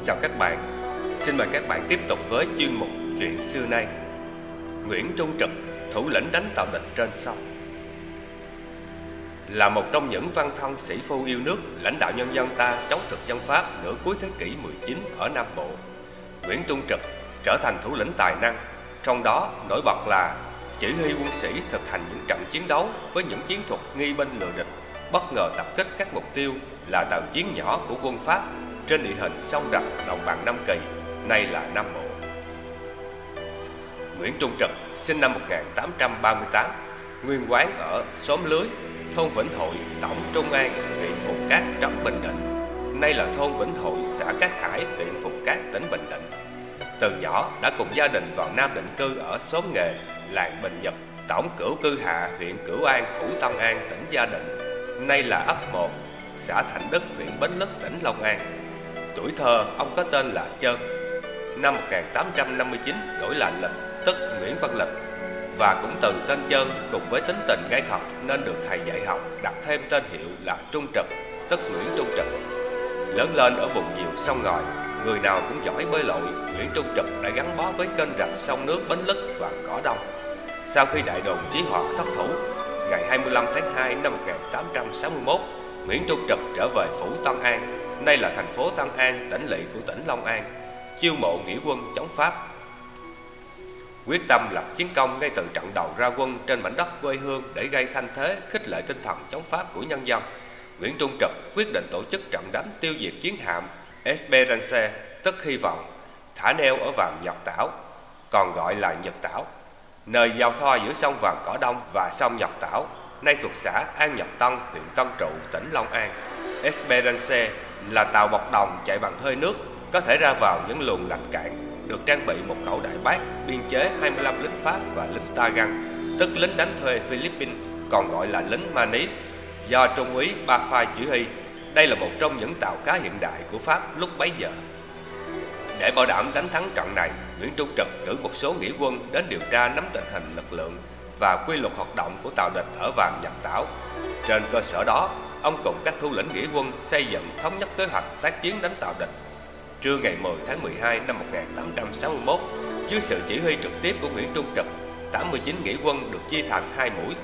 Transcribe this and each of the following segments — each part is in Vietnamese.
Xin chào các bạn. Xin mời các bạn tiếp tục với chuyên mục Chuyện xưa nay. Nguyễn Trung Trực, thủ lĩnh đánh tàu địch trên sông. Là một trong những văn thân sĩ phu yêu nước, lãnh đạo nhân dân ta chống thực dân Pháp nửa cuối thế kỷ 19 ở Nam Bộ. Nguyễn Trung Trực trở thành thủ lĩnh tài năng, trong đó nổi bật là chỉ huy quân sĩ thực hành những trận chiến đấu với những chiến thuật nghi binh lừa địch, bất ngờ tập kích các mục tiêu là tàu chiến nhỏ của quân Pháp trên địa hình sông Rạch, đồng bằng Nam Kỳ, nay là Nam Bộ. Nguyễn Trung Trực sinh năm 1838, nguyên quán ở xóm Lưới, thôn Vĩnh Hội, tổng Trung An, huyện Phục Cát, trấn Bình Định. Nay là thôn Vĩnh Hội, xã Cát Hải, huyện Phục Cát, tỉnh Bình Định. Từ nhỏ đã cùng gia đình vào Nam định cư ở xóm Nghề, làng Bình Nhật, tổng Cửu Cư Hạ, huyện Cửu An, phủ Tân An, tỉnh Gia Định. Nay là ấp 1, xã Thạnh Đức, huyện Bến Lức, tỉnh Long An. Tuổi thơ, ông có tên là Trơn. Năm 1859 đổi lại Lịch, tức Nguyễn Văn Lịch. Và cũng từ tên Trơn cùng với tính tình gay thật nên được thầy dạy học đặt thêm tên hiệu là Trung Trực, tức Nguyễn Trung Trực. Lớn lên ở vùng nhiều sông ngòi, người nào cũng giỏi bơi lội, Nguyễn Trung Trực đã gắn bó với kênh rạch sông nước Bến Lức và Cỏ Đông. Sau khi đại đồn Chí Hòa thất thủ, ngày 25 tháng 2 năm 1861, Nguyễn Trung Trực trở về phủ Tân An, nay là thành phố Tân An, tỉnh lỵ của tỉnh Long An, chiêu mộ nghĩa quân chống Pháp. Quyết tâm lập chiến công ngay từ trận đầu ra quân trên mảnh đất quê hương để gây thanh thế, khích lệ tinh thần chống Pháp của nhân dân. Nguyễn Trung Trực quyết định tổ chức trận đánh tiêu diệt chiến hạm Esperance, tức hy vọng, thả neo ở vàm Nhật Tảo, còn gọi là Nhật Tảo, nơi giao thoa giữa sông Vàm Cỏ Đông và sông Nhật Tảo, nay thuộc xã An Nhật Tân, huyện Tân Trụ, tỉnh Long An. Esperance là tàu bọc đồng chạy bằng hơi nước, có thể ra vào những luồng lạch cạn, được trang bị một khẩu đại bác, biên chế 25 lính Pháp và lính Ta Găng, tức lính đánh thuê Philippines, còn gọi là lính Mani, do Trung úy Ba Phai chỉ huy. Đây là một trong những tàu khá hiện đại của Pháp lúc bấy giờ. Để bảo đảm đánh thắng trận này, Nguyễn Trung Trực cử một số nghĩa quân đến điều tra nắm tình hình lực lượng và quy luật hoạt động của tàu địch ở Vàm Nhật Tảo. Trên cơ sở đó, ông cùng các thủ lĩnh nghĩa quân xây dựng thống nhất kế hoạch tác chiến đánh tàu địch. Trưa ngày 10 tháng 12 năm 1861, dưới sự chỉ huy trực tiếp của Nguyễn Trung Trực, 89 nghĩa quân được chia thành hai mũi.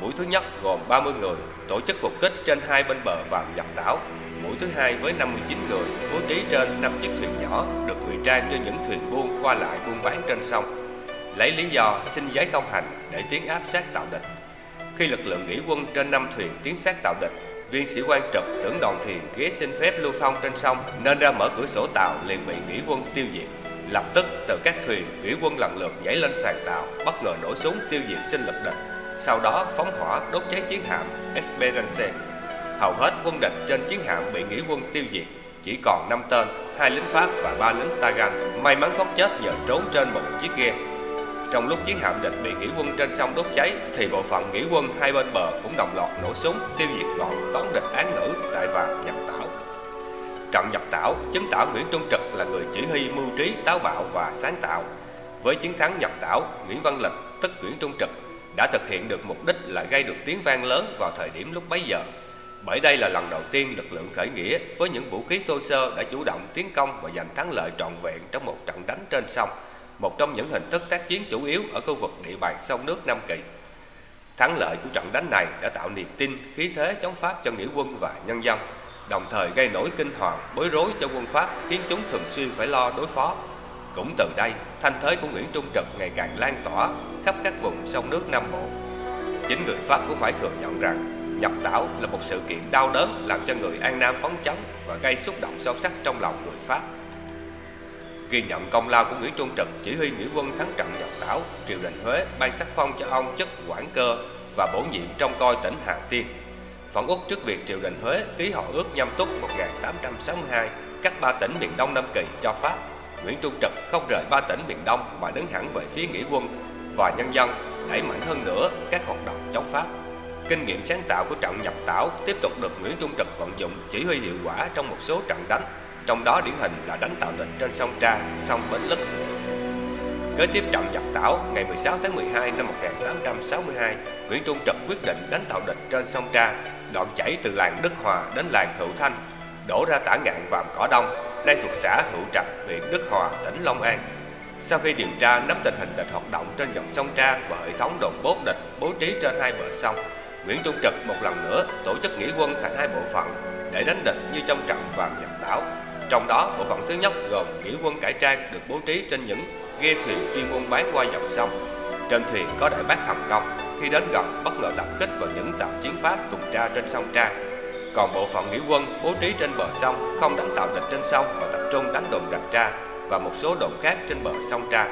Mũi thứ nhất gồm 30 người tổ chức phục kích trên hai bên bờ Vàm Nhật Tảo. Mũi thứ hai với 59 người bố trí trên 5 chiếc thuyền nhỏ được ngụy trang cho những thuyền buôn qua lại buôn bán trên sông lấy lý do xin giấy thông hành để tiến áp sát tàu địch. Khi lực lượng nghĩa quân trên năm thuyền tiến sát tàu địch, viên sĩ quan trực tưởng đoàn thuyền ghé xin phép lưu thông trên sông nên ra mở cửa sổ tàu liền bị nghĩa quân tiêu diệt. Lập tức từ các thuyền, nghĩa quân lần lượt nhảy lên sàn tàu, bất ngờ nổ súng tiêu diệt sinh lực địch. Sau đó phóng hỏa đốt cháy chiến hạm Esperance. Hầu hết quân địch trên chiến hạm bị nghĩa quân tiêu diệt, chỉ còn 5 tên, hai lính Pháp và ba lính Tagan may mắn thoát chết nhờ trốn trên một chiếc ghe. Trong lúc chiến hạm địch bị nghĩa quân trên sông đốt cháy thì bộ phận nghĩa quân hai bên bờ cũng đồng loạt nổ súng tiêu diệt gọn toán địch án ngữ tại vàng Nhật Tảo. Trận Nhật Tảo chứng tỏ Nguyễn Trung Trực là người chỉ huy mưu trí, táo bạo và sáng tạo. Với chiến thắng Nhật Tảo, Nguyễn Văn Lịch tức Nguyễn Trung Trực đã thực hiện được mục đích là gây được tiếng vang lớn vào thời điểm lúc bấy giờ. Bởi đây là lần đầu tiên lực lượng khởi nghĩa với những vũ khí thô sơ đã chủ động tiến công và giành thắng lợi trọn vẹn trong một trận đánh trên sông một trong những hình thức tác chiến chủ yếu ở khu vực địa bàn sông nước Nam Kỳ. Thắng lợi của trận đánh này đã tạo niềm tin, khí thế chống Pháp cho nghĩa quân và nhân dân, đồng thời gây nổi kinh hoàng, bối rối cho quân Pháp khiến chúng thường xuyên phải lo đối phó. Cũng từ đây, thanh thế của Nguyễn Trung Trực ngày càng lan tỏa khắp các vùng sông nước Nam Bộ. Chính người Pháp cũng phải thừa nhận rằng Nhật Tảo là một sự kiện đau đớn làm cho người An Nam phóng chống và gây xúc động sâu sắc trong lòng người Pháp ghi nhận công lao của Nguyễn Trung Trực chỉ huy nghĩa quân thắng trận Nhật Tảo, triều đình Huế ban sắc phong cho ông chức quản cơ và bổ nhiệm trong coi tỉnh Hà Tiên. Phản Úc trước việc triều đình Huế ký họ ước nhâm túc 1862 các ba tỉnh miền Đông Nam Kỳ cho Pháp. Nguyễn Trung Trực không rời ba tỉnh miền Đông mà đứng hẳn về phía nghĩa quân và nhân dân đẩy mạnh hơn nữa các hoạt động chống Pháp. Kinh nghiệm sáng tạo của trận Nhập Tảo tiếp tục được Nguyễn Trung Trực vận dụng chỉ huy hiệu quả trong một số trận đánh trong đó điển hình là đánh tạo địch trên sông Tra, sông Bến Lức. Kế tiếp trận giặc Tảo, ngày 16 tháng 12 năm 1862, Nguyễn Trung Trực quyết định đánh tạo địch trên sông Tra, đoạn chảy từ làng Đức Hòa đến làng Hữu Thanh, đổ ra tả ngạn vàm cỏ đông, nay thuộc xã Hữu Trạch, huyện Đức Hòa, tỉnh Long An. Sau khi điều tra nắm tình hình địch hoạt động trên dòng sông Tra và hệ thống đồn bốt địch bố trí trên hai bờ sông, Nguyễn Trung Trực một lần nữa tổ chức nghĩa quân thành hai bộ phận để đánh địch như trong trận Vàm giặc Tảo. Trong đó, bộ phận thứ nhất gồm nghĩa quân cải trang được bố trí trên những ghe thuyền chuyên buôn bán qua dòng sông. Trên thuyền có đại bác thần công, khi đến gần bất ngờ tập kích vào những tàu chiến Pháp tuần tra trên sông Tra. Còn bộ phận nghĩa quân bố trí trên bờ sông không đánh tàu địch trên sông mà tập trung đánh đồn rạch Tra và một số đồn khác trên bờ sông Tra.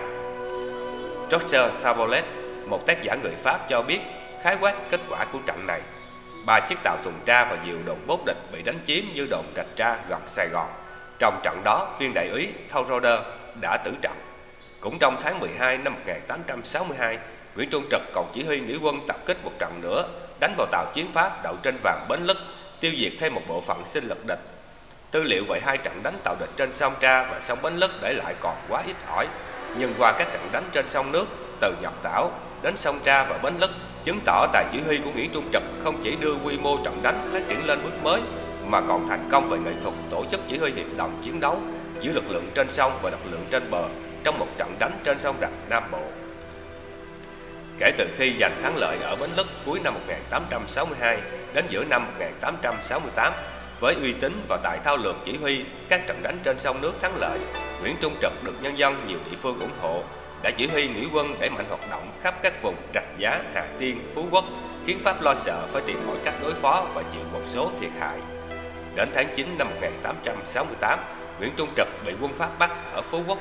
George Tavolet, một tác giả người Pháp cho biết khái quát kết quả của trận này. Ba chiếc tàu tuần tra và nhiều đồn bốt địch bị đánh chiếm như đồn rạch Tra gần Sài Gòn. Trong trận đó, viên đại úy Thauroder đã tử trận. Cũng trong tháng 12 năm 1862, Nguyễn Trung Trực còn chỉ huy nghĩa quân tập kích một trận nữa, đánh vào tàu chiến Pháp đậu trên vàng Bến Lức, tiêu diệt thêm một bộ phận sinh lực địch. Tư liệu về hai trận đánh tàu địch trên sông Tra và sông Bến Lức để lại còn quá ít ỏi, nhưng qua các trận đánh trên sông nước từ Nhật Tảo đến sông Tra và Bến Lức chứng tỏ tài chỉ huy của Nguyễn Trung Trực không chỉ đưa quy mô trận đánh phát triển lên bước mới mà còn thành công về nghệ thuật tổ chức chỉ huy hiệp đồng chiến đấu giữa lực lượng trên sông và lực lượng trên bờ trong một trận đánh trên sông Rạch Nam Bộ. Kể từ khi giành thắng lợi ở Bến Lức cuối năm 1862 đến giữa năm 1868, với uy tín và tài thao lược chỉ huy các trận đánh trên sông nước thắng lợi, Nguyễn Trung Trực được nhân dân nhiều địa phương ủng hộ, đã chỉ huy nghĩa quân để mạnh hoạt động khắp các vùng Rạch Giá, Hà Tiên, Phú Quốc, khiến Pháp lo sợ phải tìm mọi cách đối phó và chịu một số thiệt hại. Đến tháng 9 năm 1868, Nguyễn Trung Trực bị quân Pháp bắt ở Phú Quốc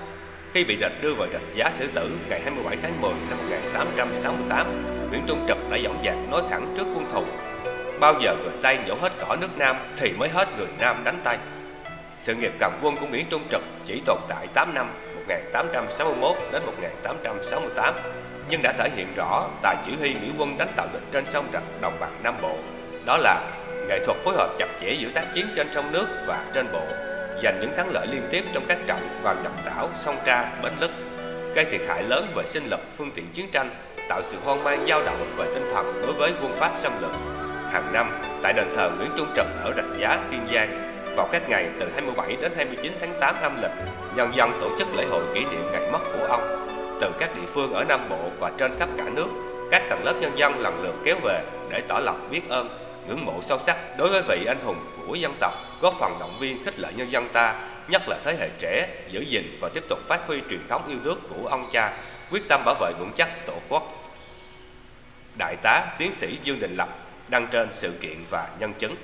khi bị địch đưa vào trạch giá xử tử ngày 27 tháng 10 năm 1868, Nguyễn Trung Trực đã dõng dạc nói thẳng trước quân thù. Bao giờ người Tây nhổ hết cỏ nước Nam thì mới hết người Nam đánh Tây. Sự nghiệp cầm quân của Nguyễn Trung Trực chỉ tồn tại 8 năm 1861 đến 1868 nhưng đã thể hiện rõ tài chỉ huy nghĩa quân đánh tạo địch trên sông Rạch đồng bằng Nam Bộ. Đó là nghệ thuật phối hợp chặt chẽ giữa tác chiến trên sông nước và trên bộ giành những thắng lợi liên tiếp trong các trận vào nhập Tảo, Sông Tra, Bến Lức, gây thiệt hại lớn về sinh lực, phương tiện chiến tranh, tạo sự hoang mang dao động về tinh thần đối với quân Pháp xâm lược. Hàng năm, tại đền thờ Nguyễn Trung Trực ở Rạch Giá, Kiên Giang, vào các ngày từ 27 đến 29 tháng 8 âm lịch, nhân dân tổ chức lễ hội kỷ niệm ngày mất của ông. Từ các địa phương ở Nam Bộ và trên khắp cả nước, các tầng lớp nhân dân lần lượt kéo về để tỏ lòng biết ơn, ngưỡng mộ sâu sắc đối với vị anh hùng của dân tộc, góp phần động viên khích lệ nhân dân ta, nhất là thế hệ trẻ, giữ gìn và tiếp tục phát huy truyền thống yêu nước của ông cha, quyết tâm bảo vệ vững chắc Tổ quốc. Đại tá tiến sĩ Dương Đình Lập đăng trên sự kiện và nhân chứng